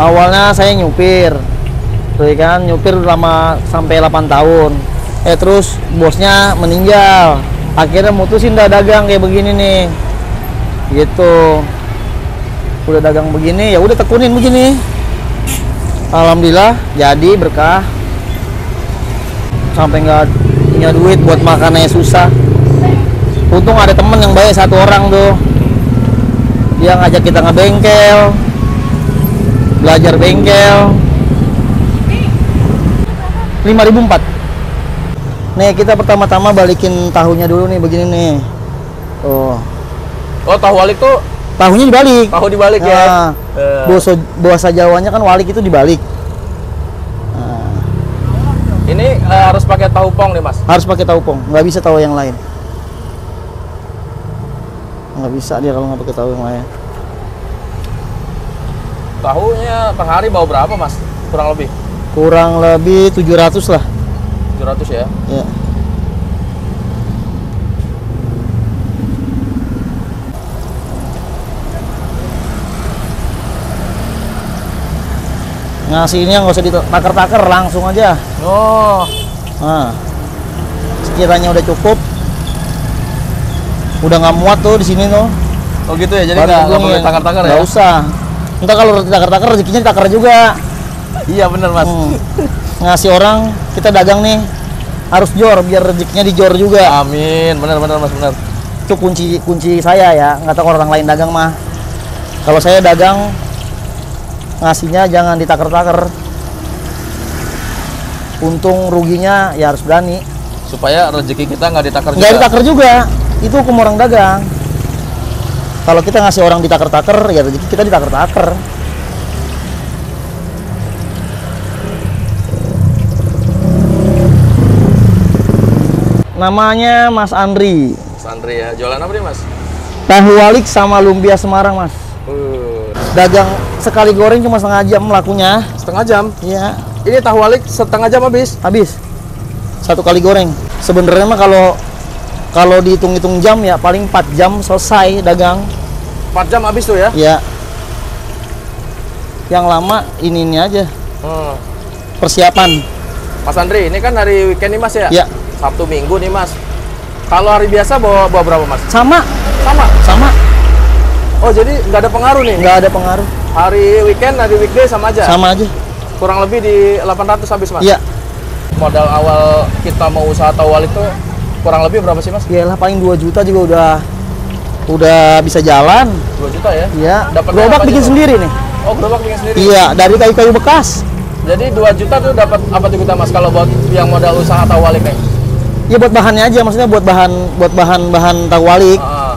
awalnya saya nyupir tuh ya kan nyupir lama sampai 8 tahun. Eh terus bosnya meninggal. Akhirnya mutusin dah dagang kayak begini nih. Gitu. Udah dagang begini ya udah tekunin begini. Alhamdulillah jadi berkah. Sampai nggak punya duit buat makannya susah. Untung ada temen yang baik satu orang tuh. Dia ngajak kita ngebengkel belajar bengkel. 5004 nih kita pertama-tama balikin tahunya dulu nih begini nih. Tuh. Oh, tahu walik tuh? Tahunya dibalik. Tahu dibalik ya. Nah, Eh, bahasa bahasa Jawanya kan walik itu dibalik. Nah, ini eh, harus pakai tahu pong nih, Mas. harus pakai tahu pong nggak bisa tahu yang lain. Nggak bisa dia kalau nggak pakai tahu yang lain Tahunya per hari bawa berapa, Mas? Kurang lebih? Kurang lebih 700 lah. 700 ya. ya. Ngasihnya nggak usah ditakar-takar langsung aja. Oh, nah. Sekiranya udah cukup. Udah nggak muat tuh di sini tuh. Oh gitu ya. Jadi nggak perlu takar-takar ya. nggak usah entah kalau ditakar-takar rezekinya ditakar juga. Iya bener Mas. Hmm. ngasih orang kita dagang nih. Harus jor biar rezekinya dijor juga. Amin, bener bener Mas bener. itu kunci kunci saya ya. Nggak tahu orang lain dagang mah. Kalau saya dagang ngasihnya jangan ditakar-takar. Untung ruginya ya harus berani. Supaya rezeki kita nggak ditakar nggak ditakar juga. Itu hukum orang dagang kalau kita ngasih orang ditakar-takar ya rezeki kita ditakar-takar namanya Mas Andri Sandri ya. Jualan apa nih Mas? tahu walik sama lumpia Semarang Mas Uh, dagang sekali goreng cuma setengah jam lakunya setengah jam. iya Ini tahu walik setengah jam habis. habis satu kali goreng sebenarnya mah kalau kalau dihitung-hitung jam ya paling 4 jam selesai dagang 4 jam habis tuh ya. ya yang lama ini ini aja Hmm. persiapan Mas Andri, ini kan hari weekend nih Mas ya? ya Sabtu Minggu nih Mas. Kalau hari biasa bawa bawa berapa Mas? sama Sama. sama Oh jadi nggak ada pengaruh nih? nggak ada pengaruh Hari weekend, hari weekday sama aja? sama aja Kurang lebih di 800 habis Mas? iya Modal awal kita mau usaha tahu walik tuh kurang lebih berapa sih Mas? iyalah paling 2 juta juga udah udah bisa jalan 2 juta ya? ya Dapat gerobak bikin Bang? sendiri nih Oh gerobak bikin sendiri? iya dari kayu-kayu bekas Jadi 2 juta tuh dapat apa tuh kita Mas kalau buat yang modal usaha tahu walik nih? ya buat bahannya aja maksudnya buat bahan buat bahan bahan tahu walik Ah,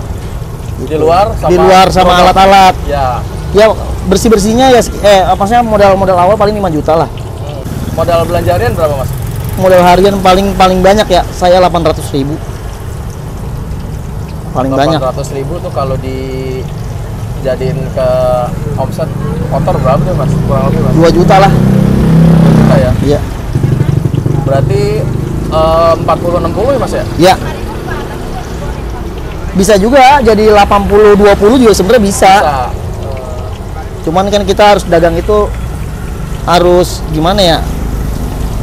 di luar sama di luar sama alat-alat Ya. ya bersih bersihnya ya eh apa sih modal modal awal paling 5 juta lah Hmm. Modal belanja harian berapa Mas? Modal harian paling paling banyak ya saya 800 ribu paling banyak 800 ribu tuh kalau dijadiin ke omset kotor berapa tuh mas? Kurang lebih mas? 2 juta lah 2 juta ya? ya Berarti eh, 40-60 ya mas ya? ya bisa juga jadi 80 20 juga sebenarnya bisa. Bisa. cuman kan kita harus dagang itu harus gimana ya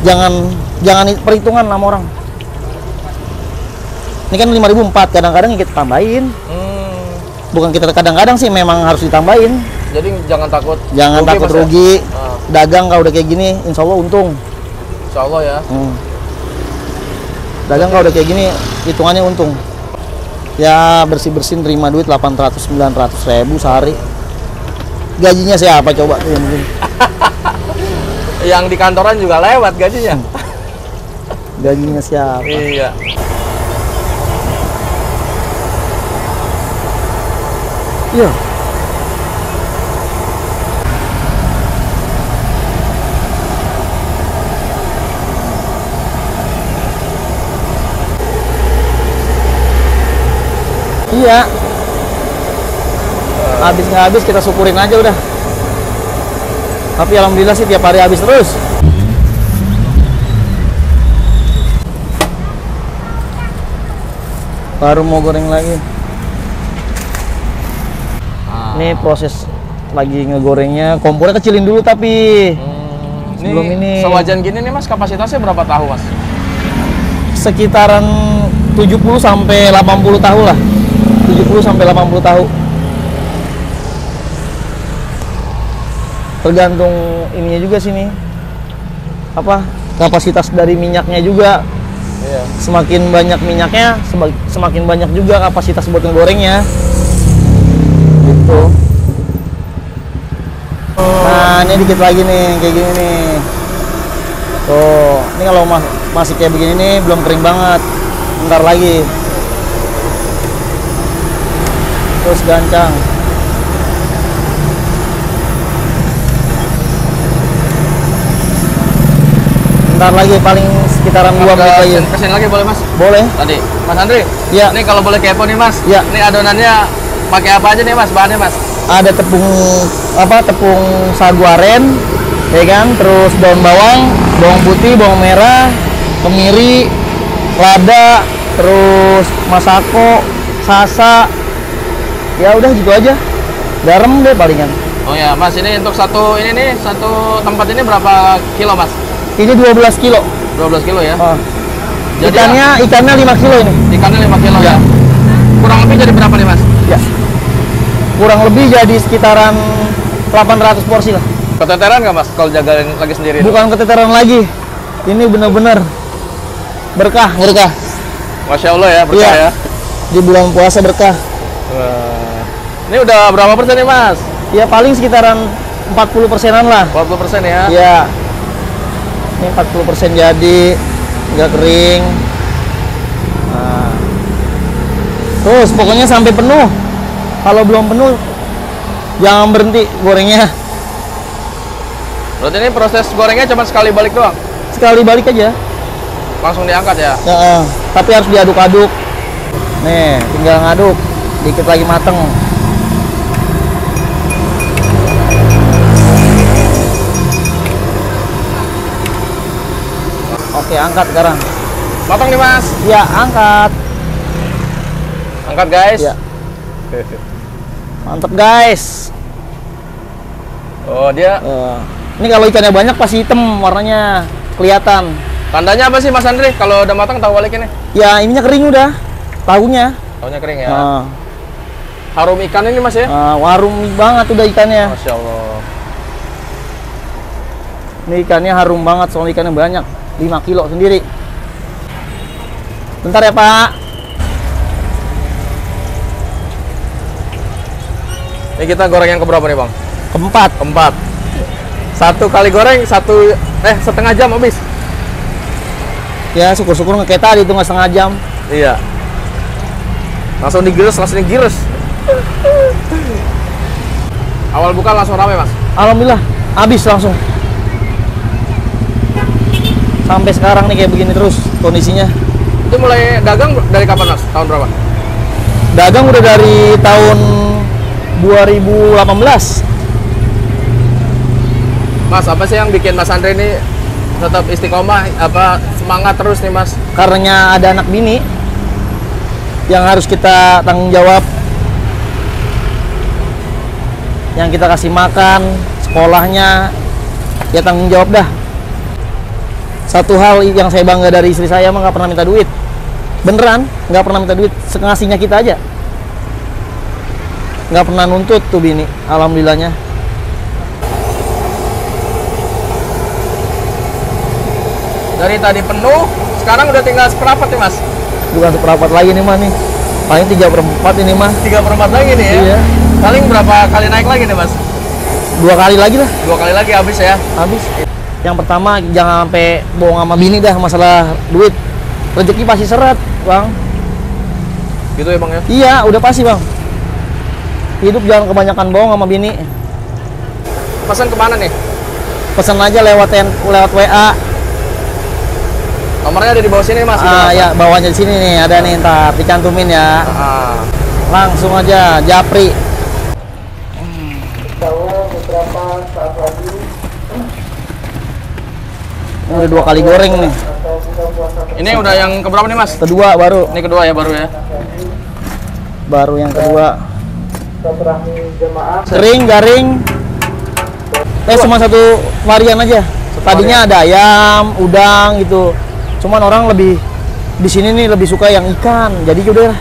jangan jangan perhitungan sama orang ini kan 5004 kadang-kadang kita tambahin Hmm, bukan kita kadang-kadang sih memang harus ditambahin jadi jangan takut jangan takut Mas, ya? rugi Ah, dagang kalau udah kayak gini insya Allah untung Insya Allah ya. Hmm. Dagang kalau udah kayak gini hitungannya untung. Ya bersih-bersih terima duit 800 900 ribu sehari. Gajinya siapa coba tuh yang di kantoran juga lewat gajinya. Gajinya siapa? Iya. Iya. Iya. Habis nggak habis kita syukurin aja udah. Tapi alhamdulillah sih tiap hari habis terus. Baru mau goreng lagi. Ah, Ini proses lagi ngegorengnya. Kompornya kecilin dulu tapi Hmm, Sebelum ini- sewajan gini nih mas kapasitasnya berapa tahu mas? sekitaran 70 sampai 80 tahu lah. 70 sampai 80 tahu. Tergantung ininya juga sini. Apa? Kapasitas dari minyaknya juga. Iya. Semakin banyak minyaknya, sema- semakin banyak juga kapasitas buat ngegorengnya. Gitu. Nah, ini dikit lagi nih, kayak gini nih. Tuh, ini kalau mas- masih kayak begini nih belum kering banget. Bentar lagi. Terus gancang. Bentar lagi paling sekitaran 2 menit lagi. Ke ke sini lagi boleh mas? Boleh? Tadi, Mas Andri. Iya. Ini kalau boleh kepo nih mas. Iya. Ini adonannya pakai apa aja nih mas? Bahannya mas? ada tepung apa tepung sagu aren ya kan terus daun bawang bawang putih bawang merah kemiri lada terus masako sasa ya udah gitu aja garam deh palingan Oh ya mas, ini untuk satu ini nih satu tempat ini berapa kilo mas? ini 12 kilo 12 kilo ya. Ah. Jadi ikannya ikannya 5 kilo ini Ikannya 5 kilo ya. Ya. Kurang lebih jadi berapa nih mas? ya kurang lebih jadi sekitaran 800 porsi lah Keteteran nggak mas kalau jagain lagi sendiri? bukan keteteran lagi ini bener-bener berkah berkah Masya Allah ya, berkah Iya. ya. di bulan puasa berkah Wah. Ini udah berapa persen nih mas? Ya paling sekitaran 40 persenan lah. 40 persen ya. Ya. Ini 40 persen jadi, nggak kering. Nah. Terus pokoknya sampai penuh. Kalau belum penuh, jangan berhenti gorengnya. Berarti ini proses gorengnya cuma sekali balik doang? Sekali balik aja. Langsung diangkat ya? Ya, eh. tapi harus diaduk-aduk. Nih, tinggal ngaduk. Dikit lagi mateng. Oke, angkat sekarang. Matang nih mas. Ya, angkat. Angkat guys. Ya. Mantep guys. Oh dia Eh, ini kalau ikannya banyak pasti hitam warnanya kelihatan. tandanya apa sih mas Andri? Kalau udah matang tahu balikin nih? Ya ininya kering udah, tahunya. Tahunya kering ya. Nah, Harum ikan ini mas ya? nah, warung banget udah ikannya. Masya Allah. Ini ikannya harum banget, soalnya ikannya banyak. 5 kilo sendiri. Bentar ya Pak. Ini kita goreng yang keberapa nih bang? Keempat. Keempat. Satu kali goreng satu eh setengah jam habis. Ya syukur-syukur kayak tadi itu nggak setengah jam. Iya. Langsung digiles, langsung digiles. Awal buka langsung rame mas. Alhamdulillah habis langsung. Sampai sekarang nih kayak begini terus kondisinya. Itu mulai dagang dari kapan mas? Tahun berapa? Dagang udah dari tahun 2018. Mas, apa sih yang bikin Mas Andre ini tetap istiqomah, apa semangat terus nih Mas? Karena ada anak bini yang harus kita tanggung jawab. Yang kita kasih makan, sekolahnya, ya tanggung jawab dah. Satu hal yang saya bangga dari istri saya mah nggak pernah minta duit. Beneran, nggak pernah minta duit. Sengasihnya kita aja. Nggak pernah nuntut tuh bini, alhamdulillahnya. Dari tadi penuh, sekarang udah tinggal seperempat nih Mas. Bukan seperempat lagi nih mah nih. Paling tiga perempat ini mah. Tiga perempat lagi nih ya. Iya. Paling berapa kali naik lagi nih Mas? Dua kali lagi lah. Dua kali lagi habis ya. habis yang pertama jangan sampai bohong sama bini dah masalah duit rezeki pasti seret bang Gitu ya Bang ya. iya udah pasti bang hidup jangan kebanyakan bohong sama bini Pesan ke mana nih? pesan aja lewat lewat WA Nomornya ada di bawah sini Mas. ah ya bawahnya di sini nih ada nih ntar dicantumin ya Ah. langsung aja japri Ini udah dua kali goreng nih. Ini udah yang keberapa nih Mas? kedua baru. Ini kedua ya baru ya. baru yang kedua. Kering garing. Eh cuma satu varian aja. Tadinya ada ayam udang gitu. Cuman orang lebih di sini nih lebih suka yang ikan. Jadi udah lah.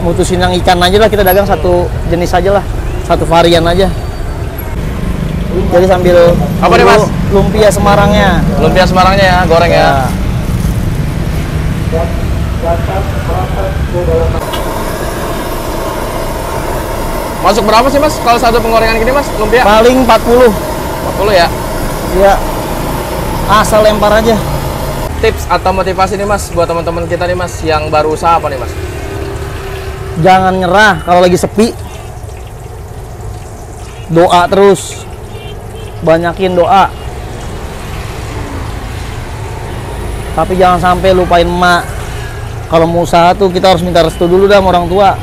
Mutusin yang ikan aja lah kita dagang satu jenis aja lah. Satu varian aja jadi sambil Apa nih, Mas? lumpia Semarangnya Lumpia Semarangnya ya, goreng ya. Masuk berapa sih mas? Kalau satu penggorengan gini mas, lumpia? paling 40 40 ya. ya asal lempar aja Tips atau motivasi nih mas buat teman-teman kita nih mas yang baru usaha apa nih mas? jangan nyerah kalau lagi sepi doa terus banyakin doa. Tapi jangan sampai lupain emak. Kalau mau usaha tuh kita harus minta restu dulu dah sama orang tua.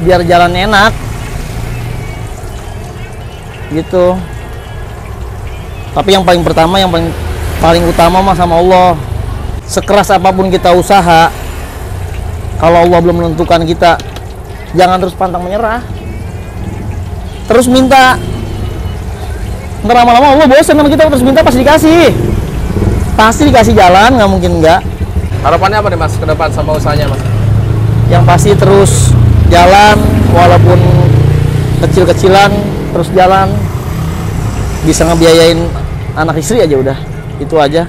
Biar jalan enak. Gitu. Tapi yang paling pertama yang paling paling utama mah sama Allah. Sekeras apa pun kita usaha kalau Allah belum menentukan kita jangan terus pantang menyerah. Terus minta ntar lama-lama Allah bosan sama kita terus minta pasti dikasih. Pasti dikasih jalan nggak mungkin nggak. Harapannya apa nih mas ke depan sama usahanya mas? yang pasti terus jalan walaupun kecil-kecilan terus jalan. Bisa ngebiayain anak istri aja udah itu aja